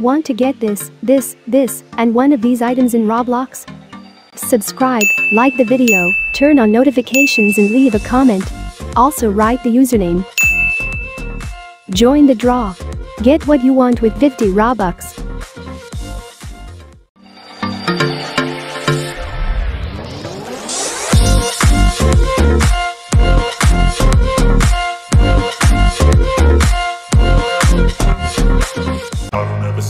Want to get this, this, this, and one of these items in Roblox? Subscribe, like the video, turn on notifications and leave a comment. Also write the username. Join the draw. Get what you want with 50 Robux.